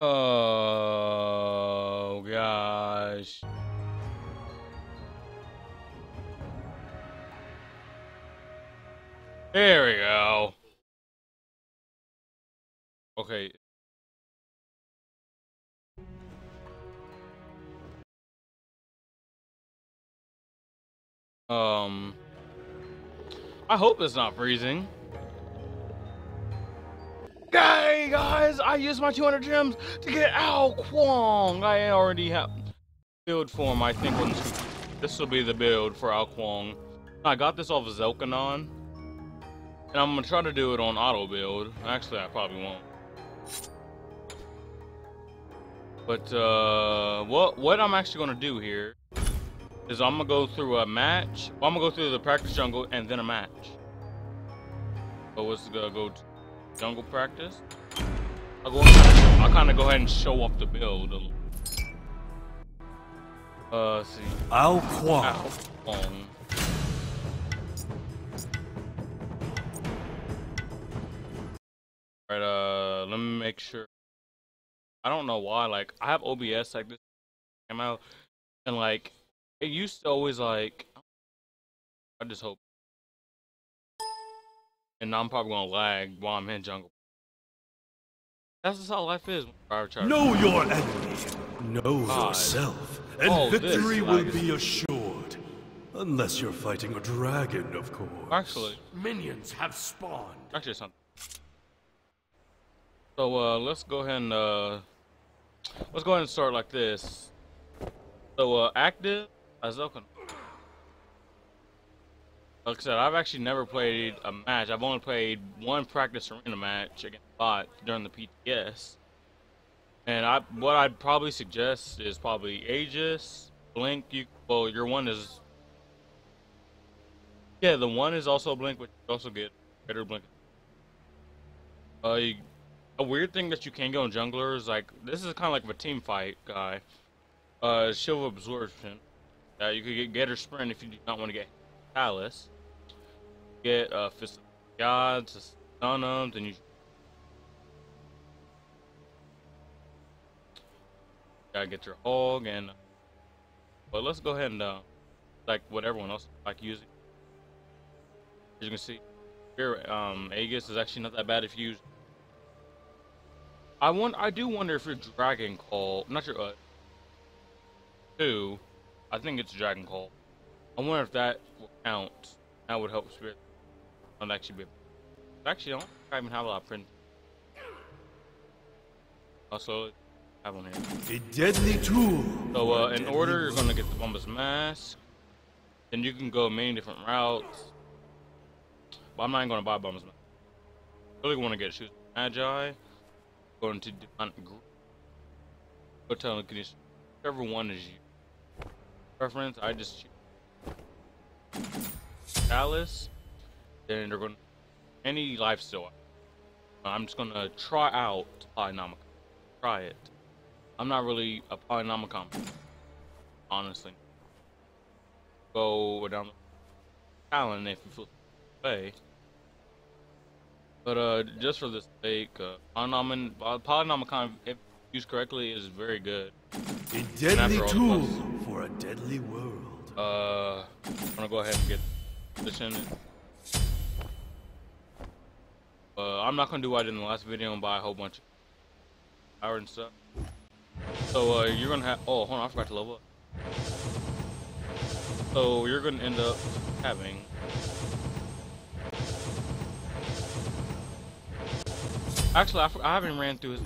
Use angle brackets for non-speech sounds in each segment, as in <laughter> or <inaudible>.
Oh gosh. There we go. Okay. Um, I hope it's not freezing. Guys, I used my 200 gems to get Ao Kuang. I already have build form. I think this will be the build for Ao Kuang. I got this off of Zelkanon, and I'm gonna try to do it on auto build. Actually, I probably won't. But uh, what what I'm actually gonna do here is I'm gonna go through a match. Well, I'm gonna go through the practice jungle and then a match. So what's gonna go to jungle practice? I'll go. I'll kind of go ahead and show off the build. Uh, see. Ao. Ao Alright, uh, let me make sure. I don't know why, like, I have OBS, like, this came out, and, like, it used to always like. I just hope. And now I'm probably gonna lag while I'm in jungle. That's just how life is. Know your enemy. Know God. yourself. And oh, victory will be assured. Unless you're fighting a dragon, of course. Actually. Minions have spawned. Actually, something. So, uh, let's go ahead and, uh... Let's go ahead and start like this. So, uh, active Azokan. Like I said, I've actually never played a match. I've only played one practice arena match against bot during the PTS. And I, what I'd probably suggest is probably Aegis, Blink. You, well, your one is, yeah, the one is also Blink, which you also get better Blink. Uh, you, a weird thing that you can go in jungler is like this is kind of like a team fight guy. Uh, Shield Absorption. You could get Getter Sprint if you do not want to get Palace. Get uh, Fist of Gods, stun them, then you gotta get your hog and. But let's go ahead and uh, like what everyone else like using. As you can see, here um, Aegis is actually not that bad if you use. I want. I do wonder if your Dragon Call, not your uh, two I think it's Dragon Call. I wonder if that will count. That would help Spirit. I'd actually be. Actually, I don't I even have a lot of print. Also, have one here. A deadly tool. So, uh, in order, you're gonna get the Bumba's Mask. Then you can go many different routes. But I'm not even gonna buy Bumba's Mask. I really want to get Shoes Magi. Going to Divine Go tell whichever one is you preference, I just Alice. Then they're gonna any lifesteal. I'm just gonna try out Polynomicon. Try it. I'm not really a Polynomicon, honestly. Go down the Talon if you feel way. But uh, just for this sake, uh, Polynomicon, Polynomicon, if used correctly, is very good. A deadly tool for a deadly world. Uh, I'm gonna go ahead and get this in. Uh, I'm not gonna do what I did in the last video and buy a whole bunch of power and stuff. So uh, you're gonna have. Oh, hold on, I forgot to level up. So you're gonna end up having. Actually, I, I haven't ran through his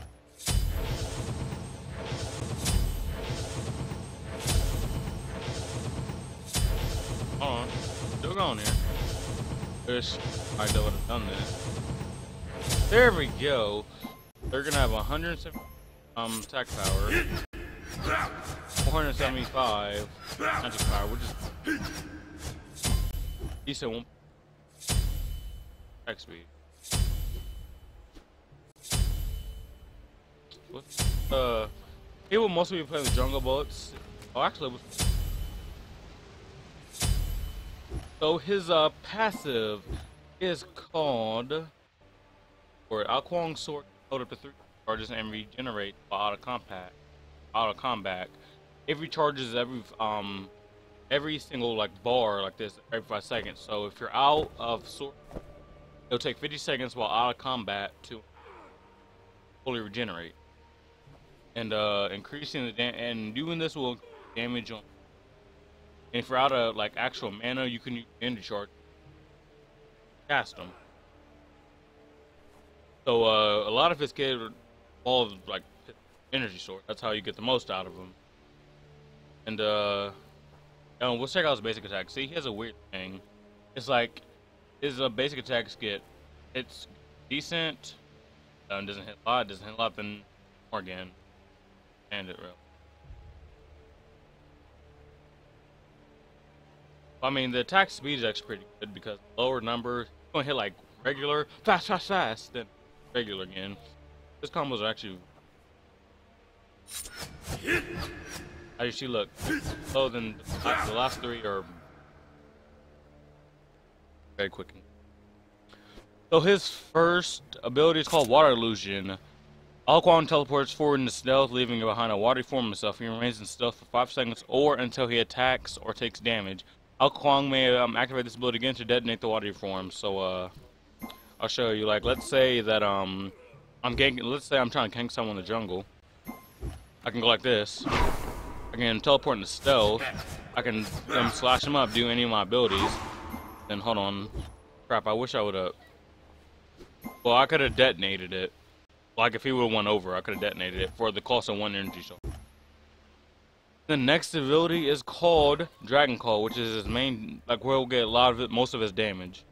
Hold on. Still going here. Wish I would have done this. There we go. They're gonna have 170 um attack power. 475 magic power, which is decent one attack speed. What uh he will mostly be playing the jungle bullets. Oh actually So his uh, passive is called, or Ao Kuang Sword, hold up to three charges and regenerate while out of combat. Out of combat. It recharges every um every single like bar like this every five seconds. So if you're out of sort, it'll take 50 seconds while out of combat to fully regenerate. And uh, increasing the and doing this will damage on. And if you're out of like actual mana, you can use energy charge. Cast them. So uh, a lot of his get all of like energy source. That's how you get the most out of him. And uh, um, let's check out his basic attack. See, he has a weird thing. It's like his uh, basic attacks get it's decent. Um, doesn't hit a lot. Doesn't hit a lot. Then again. And it real. I mean, the attack speed is actually pretty good because lower number, gonna hit like regular, fast, fast, fast, then regular again. This combos are actually. How does she look? Oh, then the last three are very quick. So his first ability is called Water Illusion. Ao Kuang teleports forward into stealth, leaving behind a watery form of himself. He remains in stealth for 5 seconds or until he attacks or takes damage. Ao Kuang may um, activate this ability again to detonate the watery form. So, uh, I'll show you. Like, let's say that, um, I'm ganking, let's say I'm trying to gank someone in the jungle. I can go like this. I can teleport into stealth. I can um, slash them up, do any of my abilities. Then hold on. Crap, I wish I would have... Well, I could have detonated it. Like if he would have won over, I could have detonated it for the cost of one energy shot. The next ability is called Dragon Call, which is his main, like where he'll get a lot of it, most of his damage.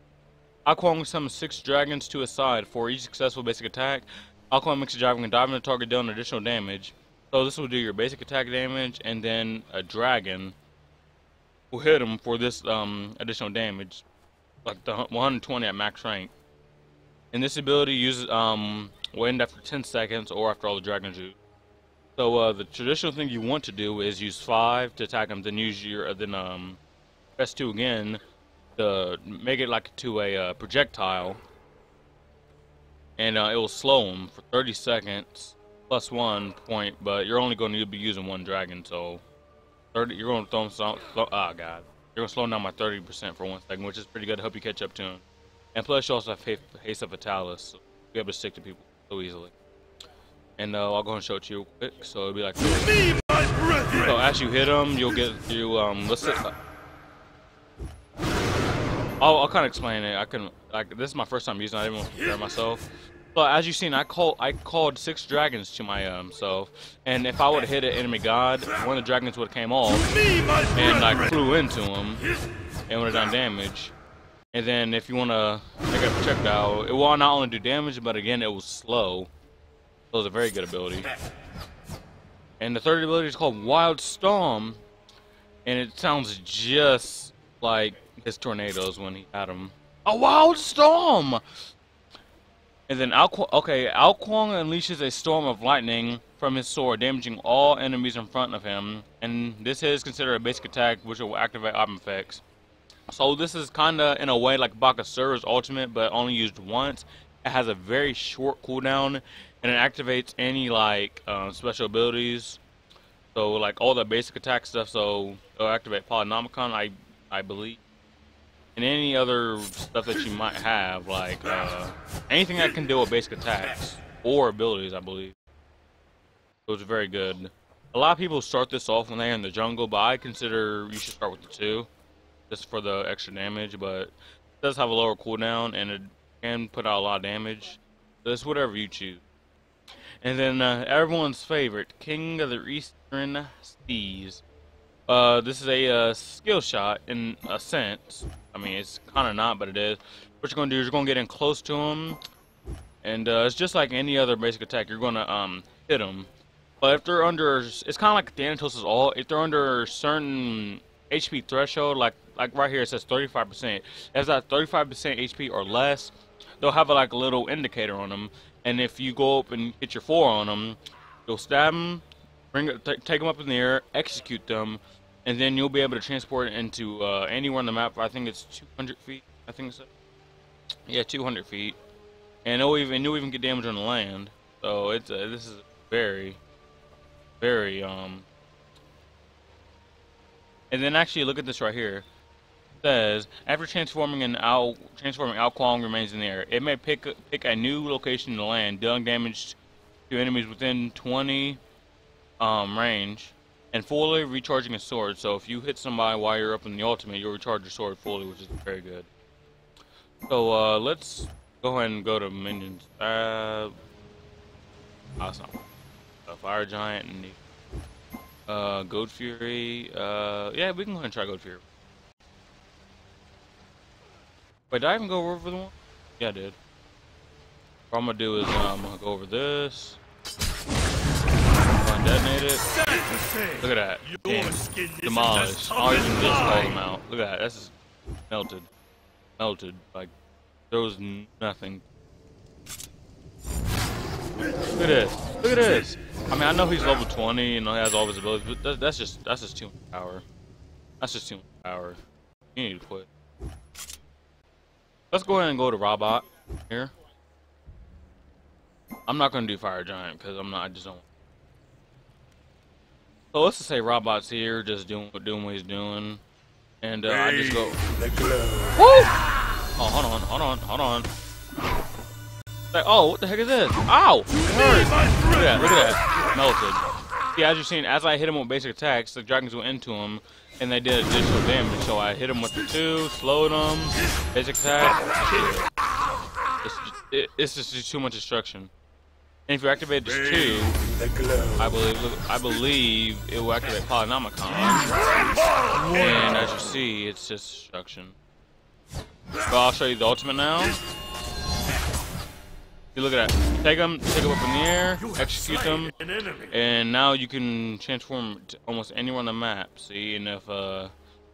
Ao Kuang summons six dragons to his side for each successful basic attack. Ao makes a dragon dive into target dealing additional damage. So this will do your basic attack damage, and then a dragon will hit him for this um, additional damage, like the 120 at max rank. And this ability uses um, will end after 10 seconds or after all the dragons use. So uh, the traditional thing you want to do is use five to attack him, then use your uh, then um, press two again to make it like to a uh, projectile, and uh, it will slow him for 30 seconds plus one point, but you're only going to be using one dragon, so 30. You're going to throw him some. Oh God, you're going to slow down by 30% for one second, which is pretty good to help you catch up to him. And plus, you also have haste of Fatalis, so you'll be able to stick to people so easily. And uh, I'll go and show it to you real quick. So it'll be like. So as you hit them, you'll get you um. Let's. Say, uh, I'll, I'll kind of explain it. I can like this is my first time using. it. I didn't want to prepare myself. But as you've seen, I called I called six dragons to my um self, and if I would have hit an enemy god, one of the dragons would have came off and like flew into him and would have done damage. And then if you want to make a projectile, it will not only do damage, but again it will slow. So it's a very good ability. And the third ability is called Wild Storm, and it sounds just like his tornadoes when he had them. A wild storm! And then Al okay, Ao Kuang unleashes a storm of lightning from his sword, damaging all enemies in front of him. And this is considered a basic attack, which will activate item effects. So this is kinda in a way like Bakasura's ultimate, but only used once. It has a very short cooldown, and it activates any like uh, special abilities. So like all the basic attack stuff. So it'll activate Polynomicon, I I believe and any other stuff that you might have, like uh, anything that can deal with basic attacks or abilities, I believe. So it's very good. A lot of people start this off when they're in the jungle, but I consider you should start with the two, just for the extra damage. But it does have a lower cooldown, and it can put out a lot of damage. So it's whatever you choose. And then uh, everyone's favorite, King of the Eastern Seas. Uh, this is a uh, skill shot in a sense. I mean, it's kind of not, but it is. What you're going to do is you're going to get in close to him, and uh, it's just like any other basic attack. You're going to um, hit them. But if they're under, it's kind of like Thanatos' all. If they're under certain HP threshold, like like right here it says 35%. If that 35% HP or less, they'll have a, like a little indicator on them. And if you go up and hit your four on them, you'll stab them, bring take them up in the air, execute them, and then you'll be able to transport it into uh, anywhere on the map. I think it's 200 feet. I think so. Yeah, 200 feet, and it'll even you'll even get damage on the land. So it's uh, this is very, very um. And then actually look at this right here. It says after transforming an Ao transforming Ao Kuang remains in the air. It may pick pick a new location to land, dealing damage to enemies within 20 um, range, and fully recharging a sword. So if you hit somebody while you're up in the ultimate, you'll recharge your sword fully, which is very good. So uh, let's go ahead and go to minions. Uh, awesome. A fire giant and uh, Gold Fury. Uh, yeah, we can go ahead and try Gold Fury. Wait, did I even go over the one? Yeah, I did. What I'm gonna do is uh, I'm gonna go over this. Detonate it. Look at that. Damn. Demolished. Even just call them out. Look at that. That's just melted. Melted. Like, there was nothing. Look at this. Look at this. I mean, I know he's level 20 and he has all his abilities, but that's just that's just too much power. That's just too much power. You need to quit. Let's go ahead and go to Robot here. I'm not gonna do Fire Giant because I'm not. I just don't. So let's just say Robot's here, just doing doing what he's doing, and uh, I just go. Woo! Oh, hold on, hold on, hold on. Like, oh, what the heck is this? Ow! It hurts. Look at that, look at that. Melted. Yeah, as you've seen, as I hit him with basic attacks, the dragons went into him, and they did additional damage. So I hit him with the two, slowed him, basic attack. It's, it, it's just too much destruction. And if you activate this two, I believe I believe it will activate Polynomicon. And as you see, it's just destruction. But I'll show you the ultimate now. You look at that. Take them, take them up in the air, execute them, and now you can transform to almost anywhere on the map. See, and if uh,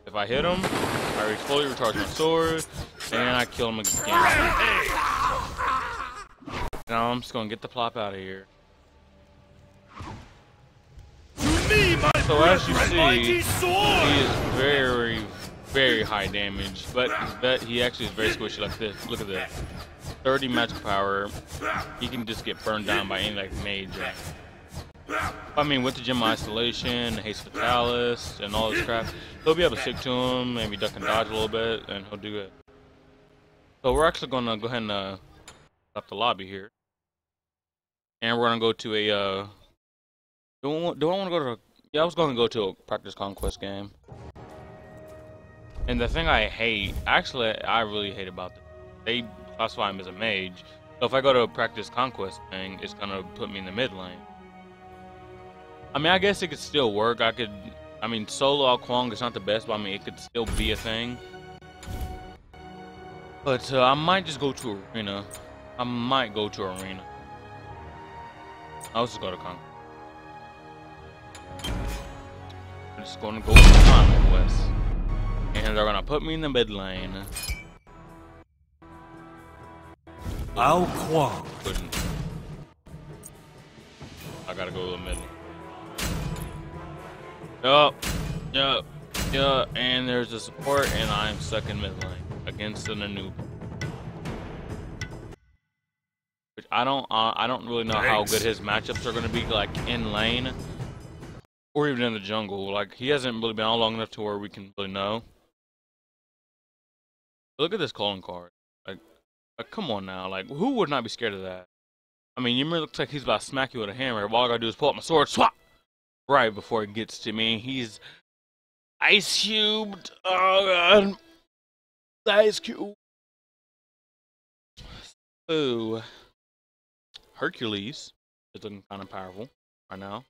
if I hit them, I fully recharge my sword, and I kill them again. Now I'm just gonna get the plop out of here. Me, So as you see, he is very, very high damage, but but he actually is very squishy like this. Look at this. 30 magic power. He can just get burned down by any like mage. I mean, with the gem isolation, haste fatalis, and all this crap, he'll be able to stick to him, maybe duck and dodge a little bit, and he'll do it. So we're actually gonna go ahead and uh, up the lobby here. And we're gonna go to a, uh... Do I, want to go to... A, yeah, I was gonna go to a practice conquest game. And the thing I hate... Actually, I really hate about this. They classify him as a mage. So if I go to a practice conquest thing, it's gonna put me in the mid lane. I mean, I guess it could still work. I could... I mean, solo Ao Kuang is not the best, but I mean, it could still be a thing. But uh, I might just go to arena. I might go to arena. I was just go to Con. I'm just gonna go to Conquest. And they're gonna put me in the mid lane. Ao Kuang. Couldn't. I gotta go to the middle. Yup. Yup. Yup. And there's a support, and I'm stuck in mid lane against an Anubis. I don't uh, I don't really know Thanks. how good his matchups are going to be like in lane or even in the jungle. Like he hasn't really been on long enough to where we can really know. Look at this calling card. Like, like come on now. Like who would not be scared of that? I mean, Ymir looks like he's about to smack you with a hammer. All I gotta do is pull up my sword, swap, right before it gets to me. He's ice cubed. Oh god, ice cube. Ooh. Hercules is looking kind of powerful right now.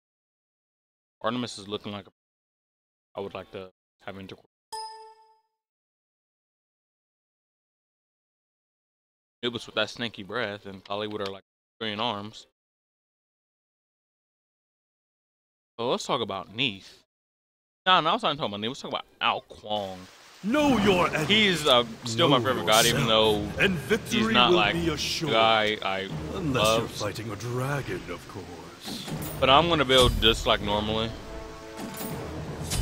Artemis is looking like I would like to have intercourse. It was with that snaky breath and Kali with her like green arms. So let's talk about Neith. No, no, I was not talking about Neith. Let's talk about Ao Kuang. Know your enemy. He's uh, still know my favorite god, even though he's not like the guy I Unless love. you're fighting a dragon, of course. But I'm gonna build just like normally.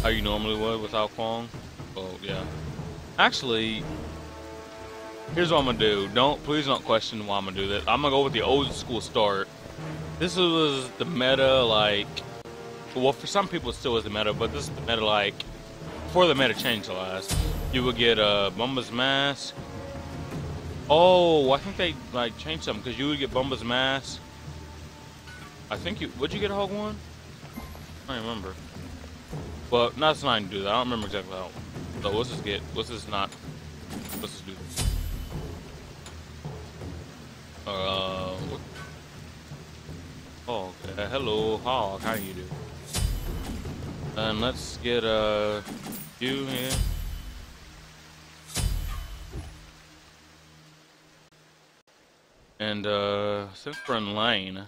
How you normally would without Kuang. Oh yeah. Actually, here's what I'm gonna do. Don't please don't question why I'm gonna do this. I'm gonna go with the old school start. this was the meta, like, well, for some people it still is the meta, but this is the meta, like, before the meta changed last. You would get uh, Bumba's Mask. Oh, I think they, like, changed something, because you would get Bumba's Mask. I think you, would you get a Hog one? I don't remember. Well, not not do that. I don't remember exactly how. So let's just get, let's just not, let's just do this. Uh, what? Oh, okay. Hello, Hog. How you do? And let's get uh you here. And uh, since we're in lane,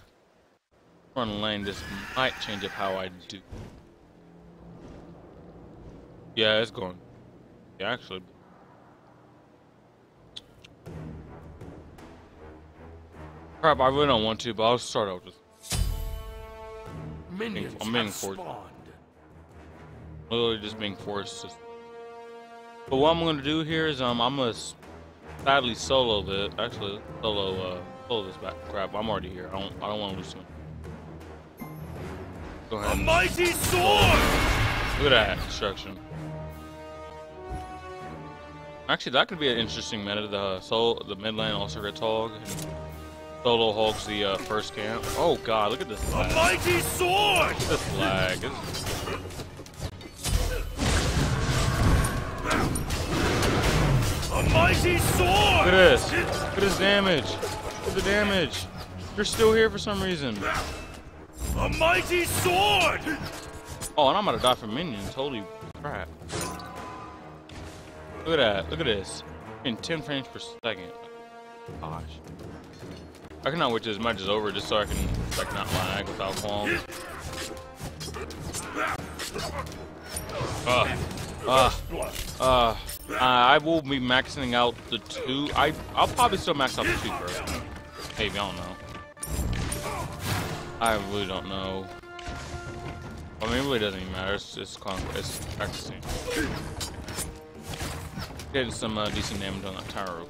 we're in lane. This might change up how I do. Yeah, it's going. Yeah, actually. Crap, I really don't want to, but I'll start out with. Minions I'm forced. Literally just being forced. To... But what I'm gonna do here is um I'm gonna sadly solo this. Actually, solo uh solo this back. Crap, I'm already here. I don't I don't want to lose him. Go ahead. A mighty sword. Look at that destruction. Actually, that could be an interesting meta. The soul, the mid lane also gets hog. And Solo Hulk's the uh, first camp. Oh god, look at this lag. A mighty sword! Look at this lag. Look at this. Look at this damage. Look at the damage. You're still here for some reason. A mighty sword! Oh, and I'm gonna die from minions. Holy crap. Look at that. Look at this. In 10 frames per second. Gosh. I cannot wait till this match is over just so I can like not lag without qualms. Uh, uh, uh, I will be maxing out the two. I I'll probably still max out the two first. Maybe I don't know. I really don't know. I mean, it really doesn't even matter. It's just it's practicing. Getting some uh, decent damage on that tower.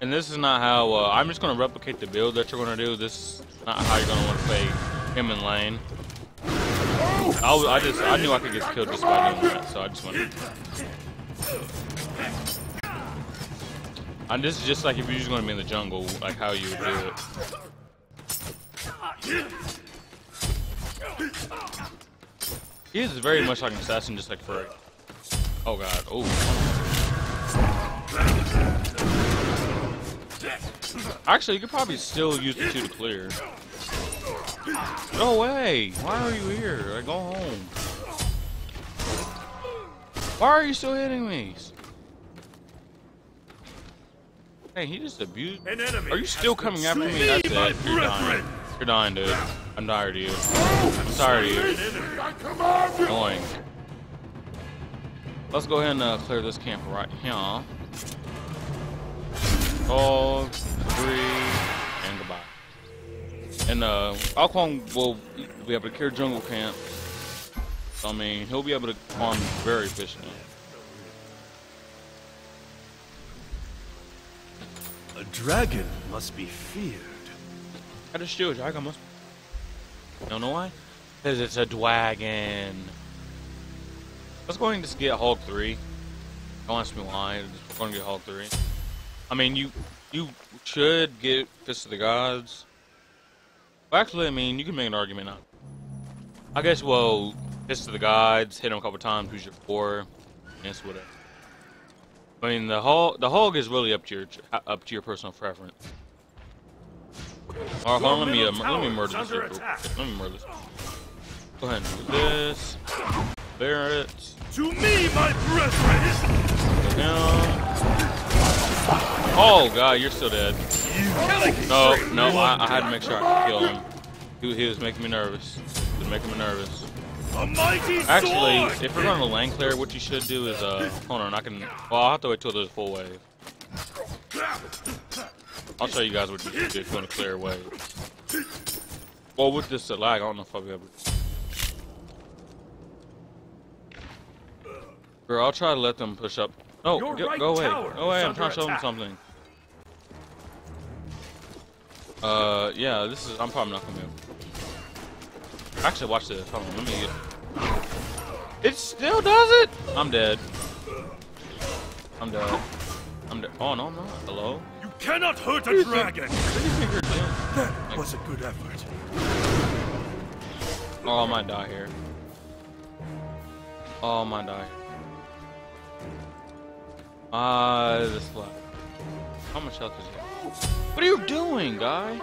And this is not how, uh, I'm just going to replicate the build that you're going to do. This is not how you're going to want to play him in lane. I, I just, I knew I could get killed just by doing that, so I just went. And this is just like if you're just going to be in the jungle, like how you would do it. He is very much like an assassin, just like for. Oh god. Oh. Actually, you could probably still use the two to clear. No way! Why are you here? Like, go home. Why are you still hitting me? Hey, he just abused. An enemy Are you still coming after me? That's it. You're dying. You're dying, dude. I'm tired of you. I'm tired of you. Annoying. Let's go ahead and uh, clear this camp right here. Dog, three. And uh, Ao Kuang will be able to clear jungle camp. So, I mean, he'll be able to farm very efficiently. A dragon must be feared. I just do a dragon must. Don't know why? Because it's a dragon. Let's go ahead and just get Hulk 3. Don't ask me why. We're going to get Hulk 3. I mean, you you should get Fist of the Gods. Well, actually, I mean, you can make an argument on. I guess, well, Fist of the Gods, hit him a couple times, who's your four, yes, whatever. I mean, the hog, the hog is really up to your up to your personal preference. Alright, hold on, let me uh, let me murder this. Let me murder this. Go ahead and do this. Barrett. To me, my brethren. Down. Oh god, you're still dead. No, no, I, I, had to make sure I could kill him. He, he was making me nervous. He was making me nervous. Actually, if we're going to lane clear, what you should do is, uh, hold on, I can, well, I'll have to wait till there's a full wave. I'll show you guys what you should do if you want to clear a wave. Well, with this uh, lag, I don't know if I'll be able to. Girl, I'll try to let them push up. No, go, right go away. Go away, I'm trying to show them something. Uh, yeah, this is. I'm probably not gonna be. Able... Actually, watch this. Hold on, let me get. It still does it. I'm dead. I'm dead. I'm dead. Oh no, I'm not. Hello. You cannot hurt a dragon. That was a good effort. Oh, I might die here. Oh, I might die. Ah, uh, this left. How much health is he? What are you doing, guy?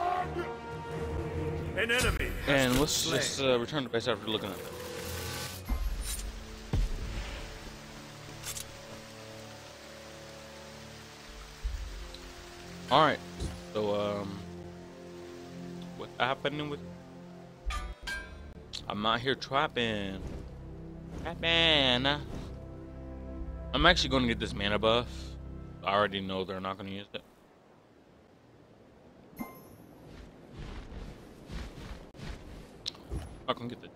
An enemy. And let's just uh, return to base after looking at that. All right. So, um, what happening with? I'm out here trapping. Trapping. I'm actually going to get this mana buff. I already know they're not going to use it. I can get it.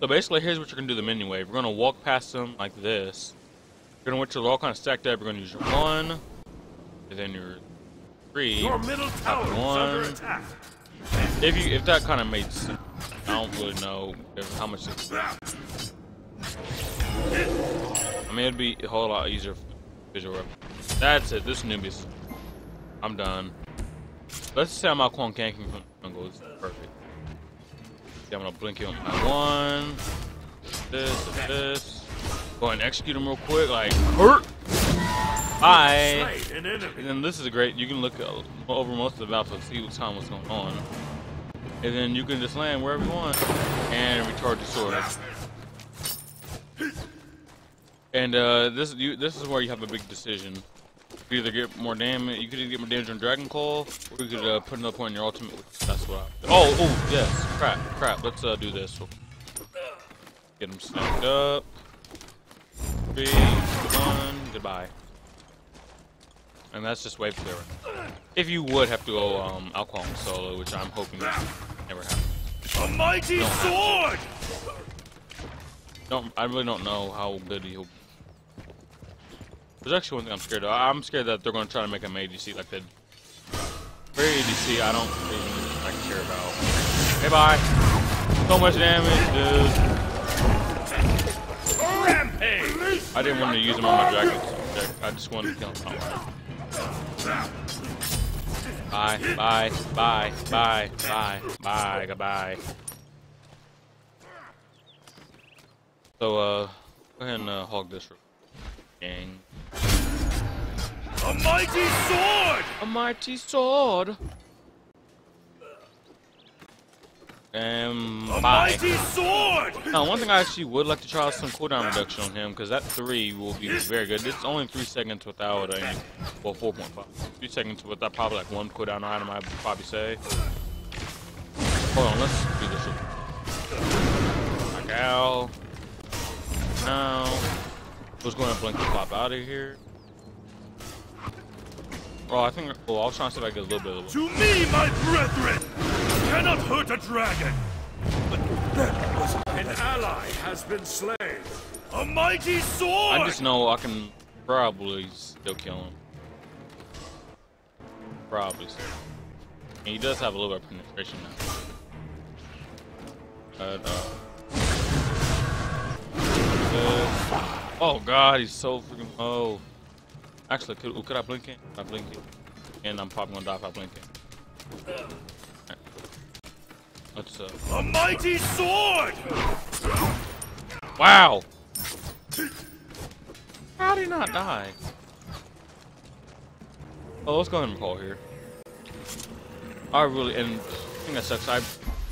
So basically, here's what you're gonna do the menu wave. We're gonna walk past them like this. You're gonna wait till they're all kind of stacked up. You're gonna use your one, and then your three. Your middle tower one. is under attack. If you, if that kind of made sense, I don't really know if, how much. It's, I mean, it'd be a whole lot easier visual. Rep. That's it. This newbie's. I'm done. Let's say I'm out Kwon Kanking from jungle. It's perfect. See, I'm gonna blink my one. This, this, this. Go and execute him real quick, like hurt. Bye. And then this is great. You can look over most of the map to see what's on what's going on. And then you can just land wherever you want and recharge your sword. And uh, this you, this is where you have a big decision. You either get more damage, you could either get more damage on Dragon Call, or you could uh, put another point in your ultimate. That's what. I, oh, oh, yes, crap, crap. Let's uh, do this. Get him stacked up. Three, one, goodbye. And that's just wave clearer. If you would have to go um, Ao Kuang solo, which I'm hoping never happens. A mighty don't sword! Don't I really don't know how good he'll. There's actually one thing I'm scared of. I'm scared that they're going to try to make him ADC like they. Very ADC, I don't even like care about. Hey, bye. So much damage, dude. Rampage! I didn't want to use him on my dragon. I just wanted to kill him. Bye, bye, bye, bye, bye, bye, goodbye. So, uh, go ahead and uh, hog this gang. A mighty sword! A mighty sword! And a mighty sword! Now, one thing I actually would like to try some cooldown reduction on him, because that 3 will be very good. It's only 3 seconds without any, well, 4.5. 3 seconds without probably like one cooldown item, I would probably say. Hold on, let's do this real Like Al. Now, let's go ahead and blink the pop out of here. Oh, I think, well, I was trying to see if I get a little bit of To me, my brethren! cannot hurt a dragon! But that was An ally has been slain! A mighty sword! I just know I can probably still kill him. Probably still. And he does have a little bit of penetration now. But, uh... oh god, he's so freaking low. Actually, could, could I blink it? I blink it. And I'm probably gonna die if I blink it. Let's uh. A mighty sword! Wow! How did he not die? Oh, let's go ahead and call here. I really, and the thing that sucks, I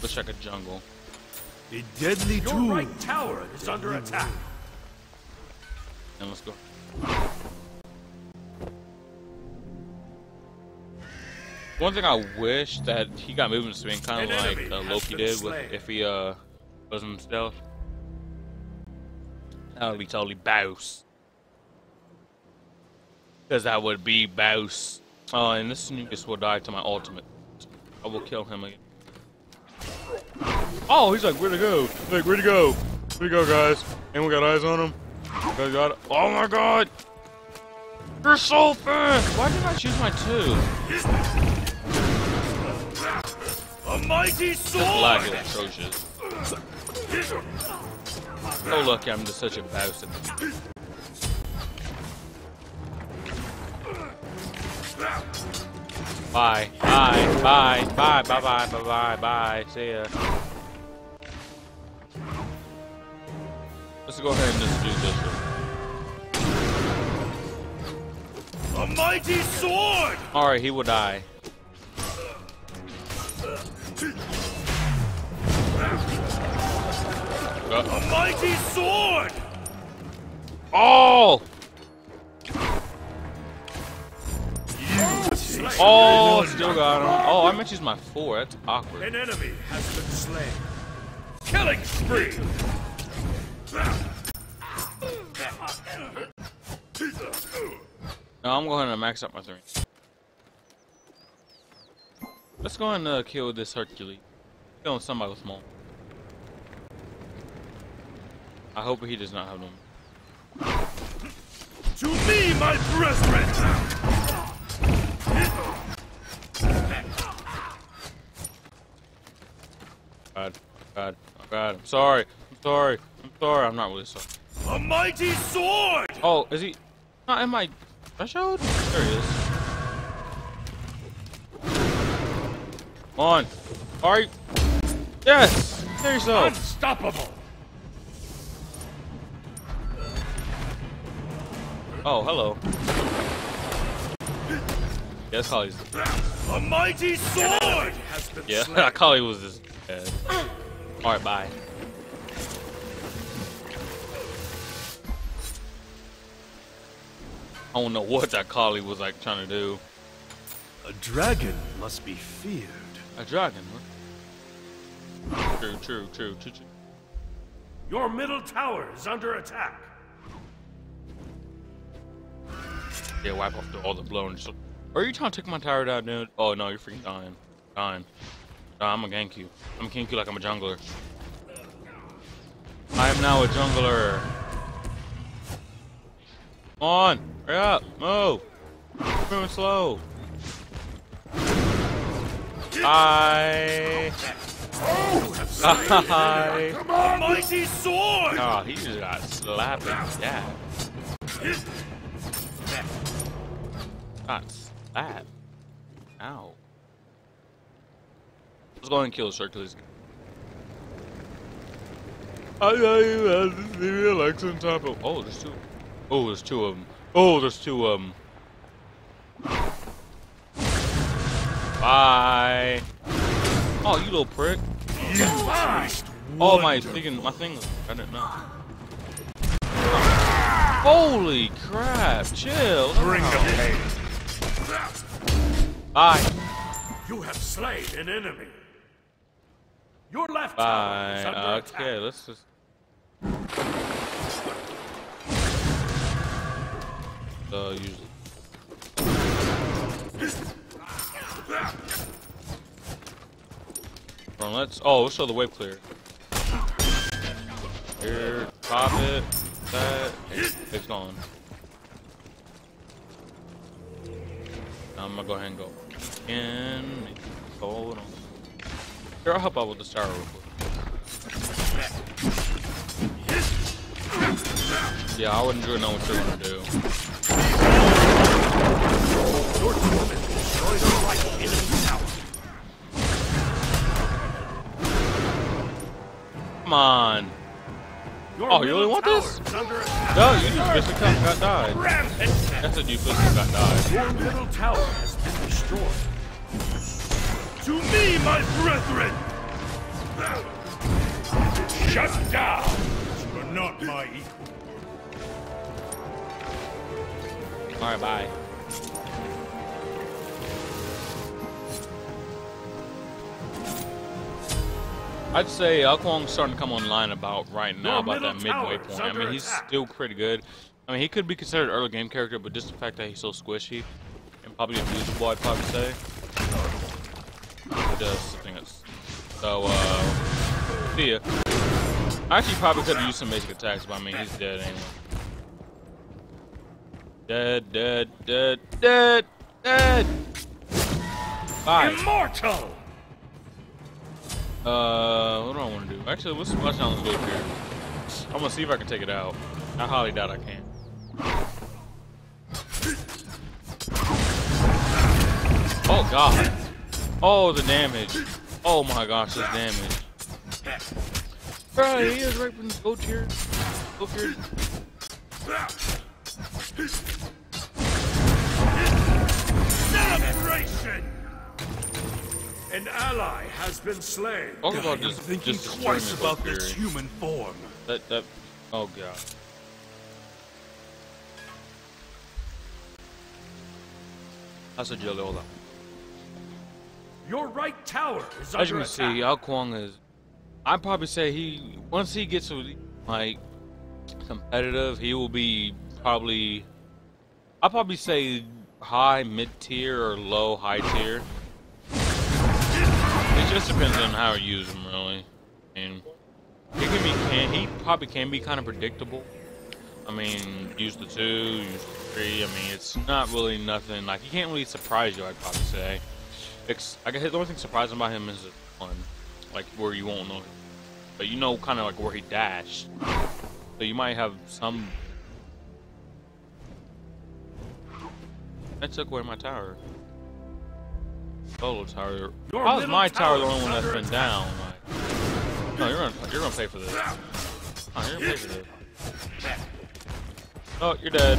wish I could jungle. A deadly Your right tower is under attack. And let's go. One thing I wish that he got movement swing, kind of like uh, Loki did with if he uh was stealth. That would be totally bouse. Because that would be bouse. Oh, and this Snoopus will die to my ultimate. I will kill him again. Oh, he's like, where to go? Like, where to go? Where'd he go, guys? And we got eyes on him. Got, oh my god! You're so fast! Why did I choose my two? A mighty This lag is sword! atrocious. So lucky I'm just such a bastard. Bye. Bye. Bye. Bye. Bye. Bye. Bye. Bye. Bye. See ya. Let's go ahead and just do this. one. A mighty sword! Alright, he will die. Uh, A mighty sword! oh! Oh, still got him. Oh, I meant to use my four. That's awkward. An enemy has been slain. Killing spree! No, I'm going to max out my three. Let's go and uh, kill this Hercules. Killing somebody small. I hope he does not have them. To me, my brethren! God, God, oh God. I'm sorry. I'm sorry. I'm. I'm not really sorry. A mighty sword! Oh, is he not in my threshold? There he is. On. Alright. Yes! There you go. Unstoppable! Oh, hello. Yes, Holly's. A mighty sword! Has been Yeah, slain. <laughs> I call he was just dead. Alright, bye. I don't know what that Kali was like trying to do. A dragon must be feared. A dragon, huh? True, true, true, true, true. Your middle tower is under attack. Yeah, wipe off the, all the blow and just. Are you trying to take my tower down, dude? Oh no, you're freaking dying. Dying. Nah, I'm gonna gank you. I'm gonna gank you like I'm a jungler. I am now a jungler. Come on, hurry up, move. You're moving slow. Bye. Bye. A mighty sword! Oh, he just got slapped. Yeah. Got slapped. Ow. Let's go ahead and kill the Hercules. I know you had to see me like some type of. Oh, there's two. Oh, there's two of them. Oh, there's two of them. Bye. Oh, you little prick. You Oh, my thinking, my thing. I didn't know. Holy crap! Chill. Bring the pain. Bye. You have slain an enemy. Your left Bye. under Okay, attack. let's just. Uh, usually. Well, let's. Oh, let's show the wave clear. Here, pop it. That. It's gone. I'm gonna go ahead and go. In. Hold on. Here, I'll help out with the star real quick. Yeah, I wouldn't really know what you're gonna do. Your torment destroys the right enemy tower. Come on. Your Oh, you really want this? is under attack. No, you just basically got, died. Rampant. That's a you basically got died. Your middle tower has been destroyed. To me, my brethren! Shut down! You are not my equal. Alright, bye. I'd say Ao Kuang's starting to come online about right now, Your about that midway point. I mean, he's attack. still pretty good. I mean, he could be considered early game character, but just the fact that he's so squishy and probably abusable, I'd probably say. Just the thing that's so. Uh, see ya. I actually probably could have used some basic attacks, but I mean, he's dead anyway. Dead, dead, dead, dead, dead. Bye. Immortal! Uh, what do I want to do? Actually, let's splash down this goat here. I'm gonna see if I can take it out. I highly doubt I can. Oh god. Oh, the damage. Oh my gosh, this damage. Bro, he is right from the goat here. Goat here. Celebration! An ally has been slain. Oh, Talk about just, thinking just twice about this human form. That, that, oh god. That's a jelly, hold on. Your right tower is As you under can see, attack. Ao Kuang is. I'd probably say he once he gets like competitive, he will be probably. I'd probably say high mid tier or low high tier. Just depends on how you use him, really. And he can be can he probably can be kind of predictable. I mean, use the two, use the three. I mean, it's not really nothing like he can't really surprise you. I'd probably say. Ex- I guess the only thing surprising about him is one, like where you won't know, but you know kind of like where he dashed. So you might have some. That took away my tower. Solo tower. Your How's my tower the only one that's been down? Like, no, you're gonna you're gonna pay for this. Oh, you're gonna pay for this. Oh, you're dead.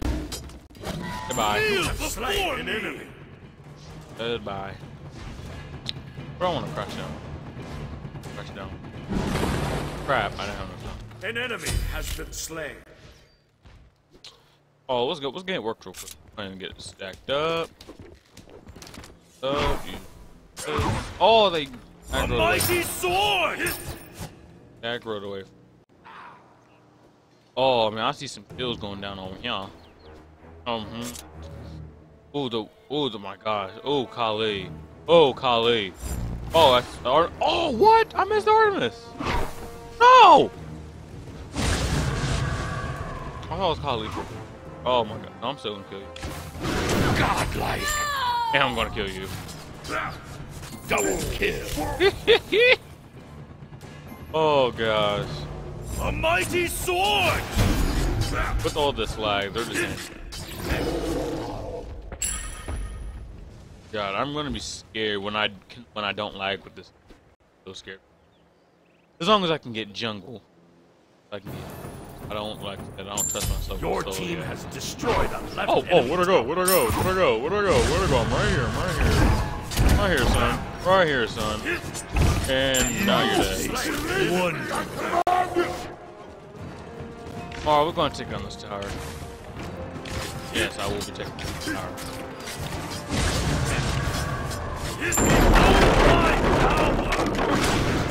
Goodbye. You have slain an enemy. Goodbye. Bro, I want to crash down. Crash down. Crap, I didn't have enough time. An enemy has been slain. Oh, let's go. Let's get it worked real quick. And get it stacked up. Oh, you. Oh, they A aggroed away. mighty sword! Aggroed away. Oh, man, I see some kills going down over here. Um, hmm. Oh, the. Oh, the, my gosh. Oh, Kali. Oh, Kali. Oh, that's. Ar oh, what? I missed Artemis. No! I thought it was Kali. Oh my god. I'm still gonna kill you. Godlike! And I'm gonna kill you. Double kill! <laughs> oh gosh. A mighty sword! With all this lag, they're just. God, I'm gonna be scared when I when I don't lag with this. So scared. As long as I can get jungle, I can get. I don't like. I don't trust myself. Your so, team yeah. has destroyed a left Oh, oh, where'd I go? Where'd I go? Where'd I go? Where'd I go? Where'd I go? I'm right here. I'm right here. Right here, son. Right here, son. And now you're dead. Wonderful. Oh, we're gonna take down this tower. Yes, I will be taking down this tower.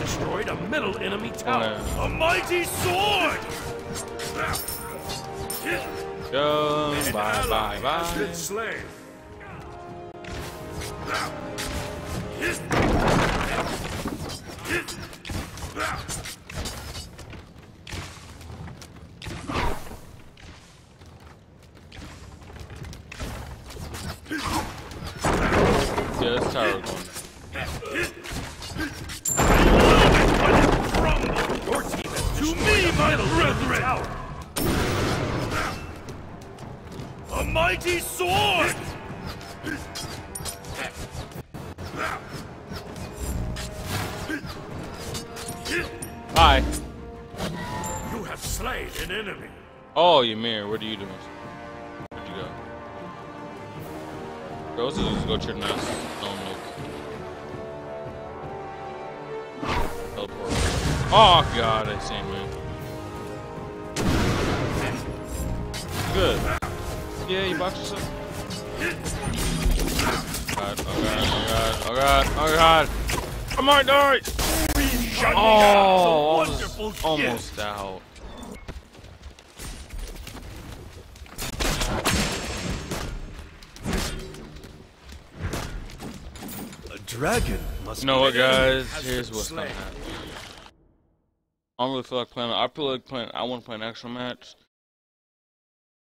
Destroyed a middle enemy tower. Oh, A mighty sword! Go. Bye, bye, bye. Slain. Go, let's just go check nest. No, no. Teleport. Oh, God, I see me. Good. Yeah, you boxed yourself. God, oh God, oh God, oh God, oh God. I might die! Oh, me down, so almost, almost out. Dragon must You know what, guys? Here's what's gonna happen. I don't really feel like playing. I feel like playing. I want to play an actual match.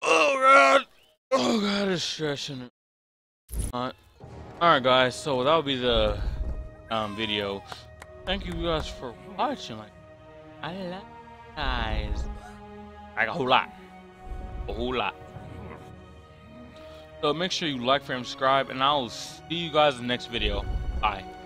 Oh God! Oh god, it's stressing. Alright, guys, so that will be the um, video. Thank you guys for watching. Like, I love guys. Like a whole lot. A whole lot. So make sure you like, and subscribe, and I'll see you guys in the next video. Bye.